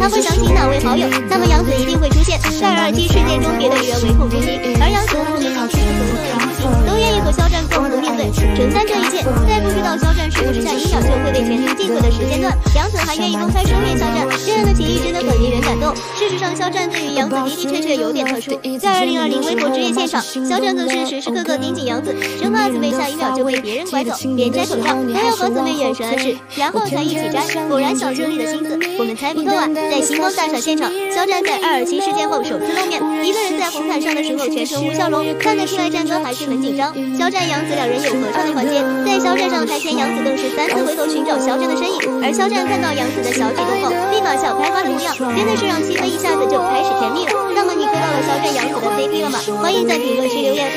他会想起哪位好友，那么杨紫一定会出现。在耳机事件中，别的女人唯恐不及，同面对、承担这一切。在不知道肖战是不是下一秒就会被全民禁退的时间段，杨紫还愿意公开声明肖战，这样的情谊真的动。事实上，肖战对于杨紫的的确确有点特殊。在二零二零微博之夜现场，肖战更是时时刻刻盯紧杨紫，生怕姊妹下一秒就被别人拐走，连摘口罩都要和姊妹眼神暗示，然后才一起摘。果然小情侣的心思，我们猜不透啊！在星光大赏现场，肖战在二二七事件后首次露面，一个人在红毯上的时候全程无笑容，看得出来战哥还是很紧张。肖战、杨紫两人有合唱的环节，在肖战上台前，杨紫更是三次回头寻找肖战的身影，而肖战看到杨紫的小举动后，立马笑开花，真的是让气氛一下子就开始甜蜜了。那么你磕到了肖战、杨子的 CP 了吗？欢迎在评论区留言。